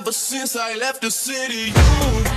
ever since I left the city. You